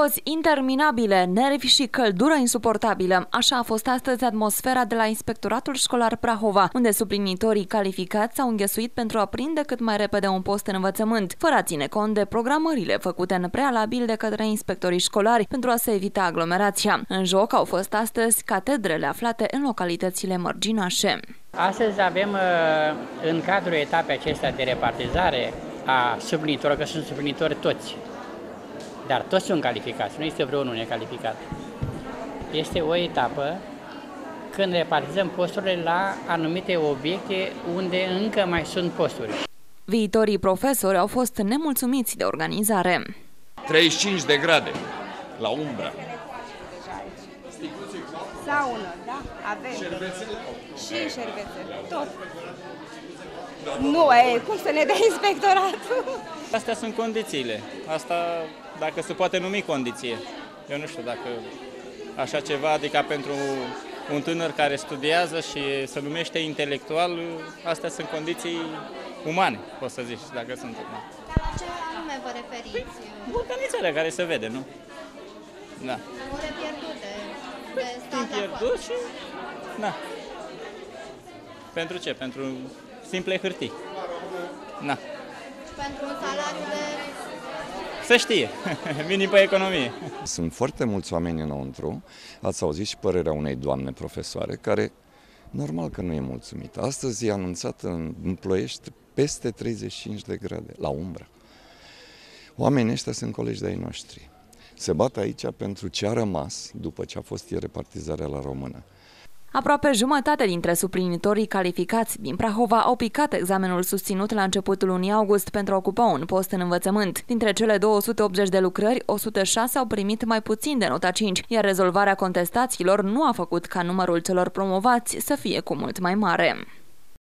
Cozi interminabile, nervi și căldură insuportabilă. Așa a fost astăzi atmosfera de la Inspectoratul Școlar Prahova, unde suplinitorii calificați s-au înghesuit pentru a prinde cât mai repede un post în învățământ, fără a ține cont de programările făcute în prealabil de către inspectorii școlari pentru a se evita aglomerația. În joc au fost astăzi catedrele aflate în localitățile mărginașe. Astăzi avem uh, în cadrul etapei acestea de repartizare a suplinitorilor, că sunt suplinitori toți, dar toți sunt calificați, nu este vreunul necalificat. Este o etapă când repartizăm posturile la anumite obiecte unde încă mai sunt posturi. Viitorii profesori au fost nemulțumiți de organizare. 35 de grade la umbra. Saună, da, avem. Șervețele? Și șervețele, tot. Nu, e, cum să ne dea inspectoratul? Astea sunt condițiile. Asta, dacă se poate numi condiție. Eu nu știu dacă așa ceva, adică pentru un tânăr care studiază și se numește intelectual, astea sunt condiții umane, poți să zici, dacă sunt umane. Dar la ce anume vă referiți? Organizarea care se vede, nu? Da. Ore pierdute de stat pierdut și... Da. Pentru ce? Pentru simple hârtii. Na. Pentru un salariu de... Să știe, minim pe economie. Sunt foarte mulți oameni înăuntru, ați auzit și părerea unei doamne profesoare, care normal că nu e mulțumită. Astăzi e anunțat în, în Ploiești peste 35 de grade, la umbră. Oamenii ăștia sunt colegi de-ai noștri. Se bat aici pentru ce a rămas după ce a fost repartizarea la română. Aproape jumătate dintre suplinitorii calificați din Prahova au picat examenul susținut la începutul lunii august pentru a ocupa un post în învățământ. Dintre cele 280 de lucrări, 106 au primit mai puțin de nota 5, iar rezolvarea contestațiilor nu a făcut ca numărul celor promovați să fie cu mult mai mare.